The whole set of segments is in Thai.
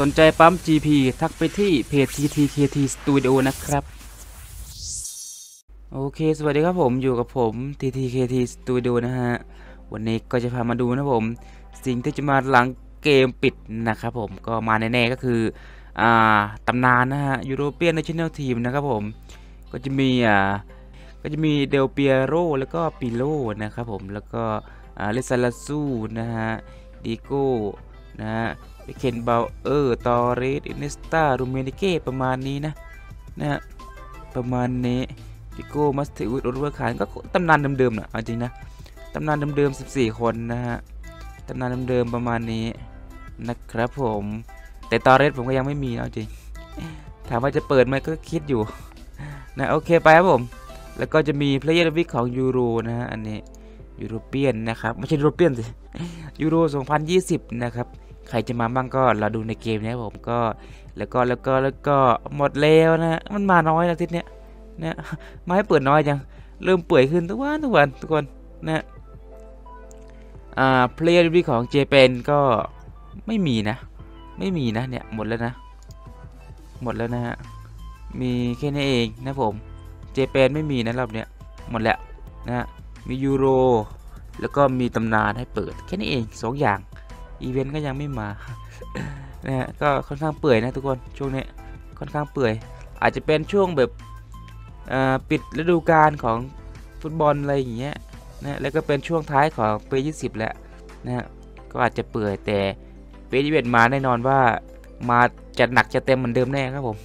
สนใจปั๊ม GP ทักไปที่เพจ TTKT Studio นะครับ โอเค สวัสดีครับผมอยู่กับผม TTKT Studio นะฮะ วันนี้ก็จะพามาดูนะผม สิ่งที่จะมาหลังเกมปิดนะครับผมก็มาแน่ๆก็คือ อ่าตำนานนะฮะยูโรเปียน n นชั่นแนลทีมนะครับผมก็จะมีอ่าก็จะมี Del Piero แล้วก็ Pirlo นะครับผมแล้วก็อ่า Lizarazuนะฮะดิโก้ นะฮะเคนเบลเออร์ตอเรสอินเนสตารูเมนิเก้ประมาณนี้นะนะฮะประมาณนี้ดิโก้มัสเตอุดโอเวอร์คานก็ตำนานเดิมๆนะเอาจริงนะตำนานเดิมๆ14 คนนะฮะตำนานเดิมๆประมาณนี้นะครับผม แต่ตอเรสผมก็ยังไม่มีเอาจริง ถามว่าจะเปิดไหมก็คิดอยู่นะโอเคไปครับผม แล้วก็จะมีเพลเยอร์วิกของยูโรนะฮะอันนี้ European นะครับ ไม่ใช่ European สิยูโร 2020 นะครับ ใครจะมาบ้างก็เราดูในเกมนะครับผมก็แล้วก็แล้วก็แล้วก็หมดแล้วนะมันมาน้อยนะทิศเนี้ยนะมาให้เปิดน้อยจังเริ่มเปื่อยขึ้นทุกวันทุกวันทุกคนนะอ่า player week ของ Japan ก็ไม่มีนะ ไม่มีนะเนี่ยหมดแล้วนะ หมดแล้วนะฮะมีแค่นี้เองนะผม Japan ไม่มีนะรอบเนี้ยหมดแล้วนะฮะมียูโรแล้วก็มีตำนานให้เปิดแค่นี้เองสองอย่าง อีเวนต์ก็ยังไม่มานะฮะก็ค่อนข้างเปื่อยนะทุกคนช่วงนี้ค่อนข้างเปื่อย อาจจะเป็นช่วงแบบปิดฤดูกาลของฟุตบอลอะไรอย่างเงี้ยนะแล้วก็เป็นช่วงท้ายของปี 20 แล้วนะฮะก็อาจจะเปื่อยแต่เปดิเวตมาแน่นอนว่ามาจะหนักจะเต็มเหมือนเดิมแน่ครับผม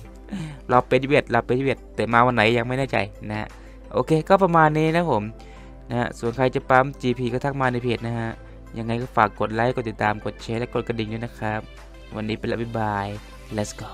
เราเปดิเวตเราเปดิเวตแต่มาวันไหนยังไม่แน่ใจนะฮะโอเคก็ประมาณนี้นะผมนะฮะส่วนใครจะปั๊ม GP ก็ทักมาในเพจนะฮะ ยังไงก็ฝากกดไลค์ กดติดตาม กดแชร์ และกดกระดิ่งด้วยนะครับ วันนี้เป็นละบ๊ายบาย let's go